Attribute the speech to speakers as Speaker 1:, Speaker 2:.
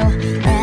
Speaker 1: you